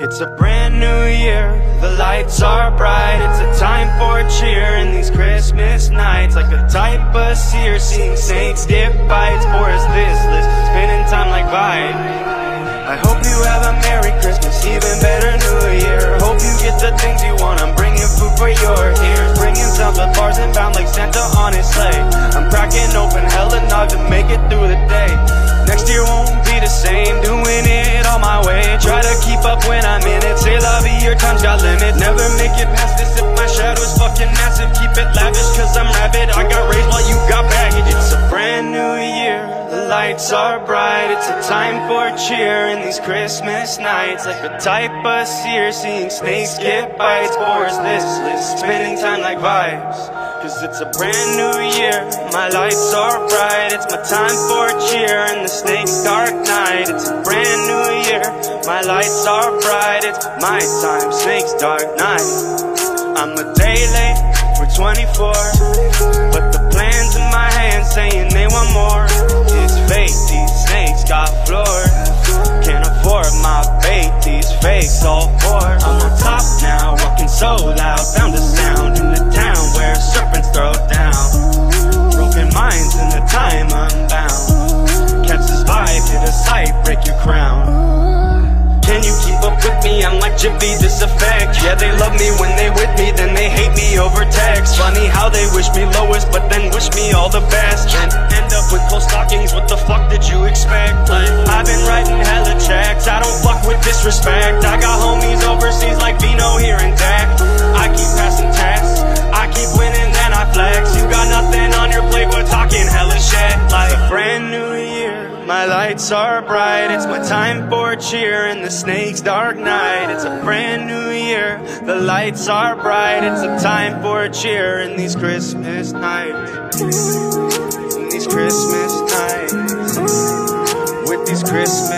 It's a brand new year, the lights are bright. It's a time for cheer in these Christmas nights. Like a type of seer, seeing saints get bites Or is this list spending time like Vine? I hope you have a Merry Christmas, even better New Year. Hope you get the things you want, I'm bringing food for your ears. Bringing sounds with bars and bound like Santa Never make it past this. If my shadow's fucking massive Keep it lavish cause I'm rabid, I got raised while you got baggage. It's a brand new year, the lights are bright. It's a time for cheer in these Christmas nights. Like a type of seer, seeing snakes get bites. Or is this list spending time like vibes? Cause it's a brand new year, my lights are bright. It's my time for cheer in the snake's dark night. It's a brand new year, my lights are bright It's my time, snake's dark night. I'm a day late for 24 But the plans in my hand saying they want more. It's fake, these snakes got floor Can't afford my bait, these fakes all poor Jiffy, this effect Yeah, they love me when they with me, then they hate me over text. Funny how they wish me lowest, but then wish me all the best. Then end up with close stockings, what the fuck did you expect? Like, I've been writing hella checks, I don't fuck with disrespect. I My lights are bright, it's my time for cheer in the snake's dark night. It's a brand new year, the lights are bright, it's a time for cheer in these Christmas nights. In these Christmas nights, with these Christmas